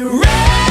red.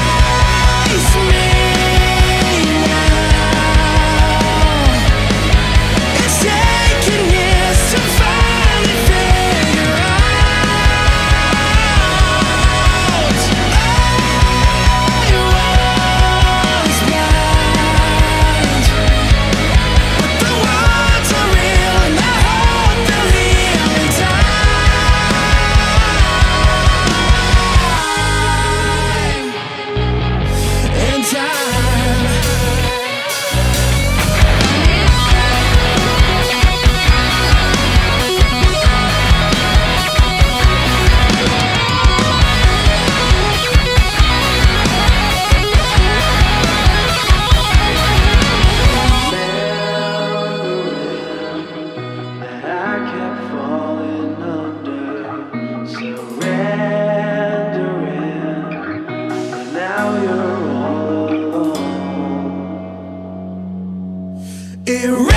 be ready.